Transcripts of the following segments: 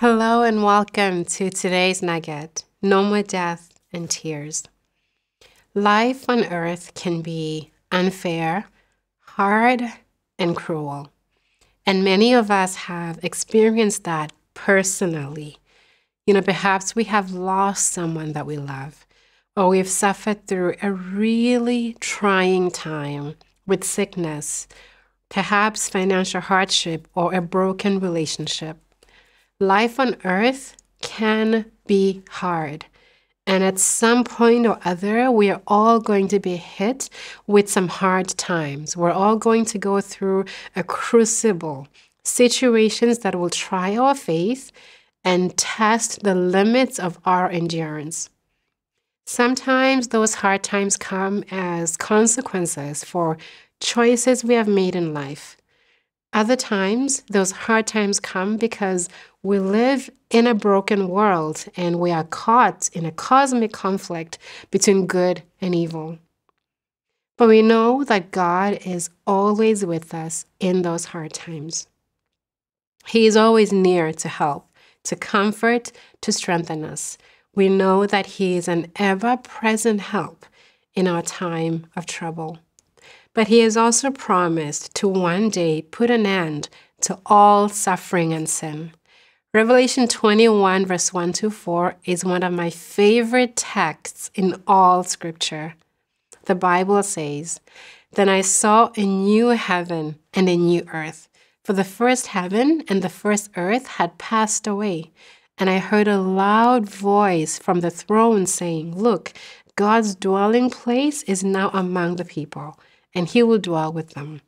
Hello and welcome to today's nugget No More Death and Tears. Life on earth can be unfair, hard, and cruel. And many of us have experienced that personally. You know, perhaps we have lost someone that we love, or we've suffered through a really trying time with sickness, perhaps financial hardship, or a broken relationship life on earth can be hard. And at some point or other, we are all going to be hit with some hard times. We're all going to go through a crucible, situations that will try our faith and test the limits of our endurance. Sometimes those hard times come as consequences for choices we have made in life. Other times, those hard times come because we live in a broken world and we are caught in a cosmic conflict between good and evil. But we know that God is always with us in those hard times. He is always near to help, to comfort, to strengthen us. We know that He is an ever present help in our time of trouble but he has also promised to one day put an end to all suffering and sin. Revelation 21, verse 1 to 4, is one of my favorite texts in all scripture. The Bible says, Then I saw a new heaven and a new earth, for the first heaven and the first earth had passed away. And I heard a loud voice from the throne saying, Look, God's dwelling place is now among the people and he will dwell with them.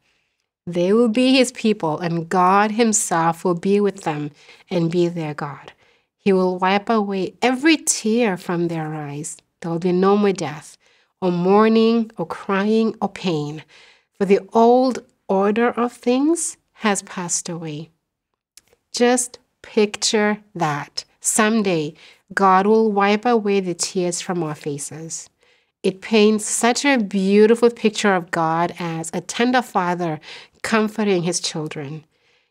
They will be his people, and God himself will be with them and be their God. He will wipe away every tear from their eyes. There will be no more death, or mourning, or crying, or pain, for the old order of things has passed away. Just picture that. Someday, God will wipe away the tears from our faces. It paints such a beautiful picture of God as a tender father comforting his children.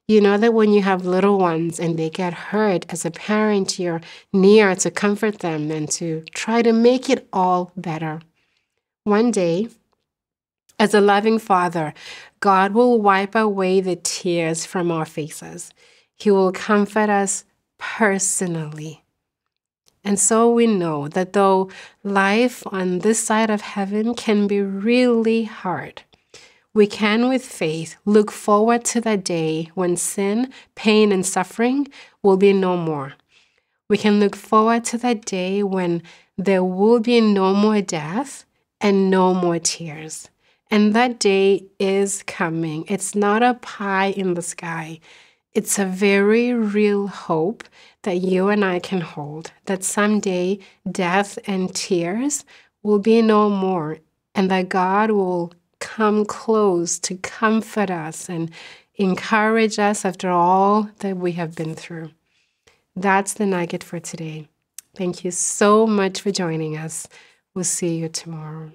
You know that when you have little ones and they get hurt, as a parent, you're near to comfort them and to try to make it all better. One day, as a loving father, God will wipe away the tears from our faces. He will comfort us personally. And so we know that though life on this side of heaven can be really hard, we can, with faith, look forward to that day when sin, pain, and suffering will be no more. We can look forward to that day when there will be no more death and no more tears. And that day is coming. It's not a pie in the sky. It's a very real hope that you and I can hold that someday death and tears will be no more, and that God will come close to comfort us and encourage us after all that we have been through. That's the nugget for today. Thank you so much for joining us. We'll see you tomorrow.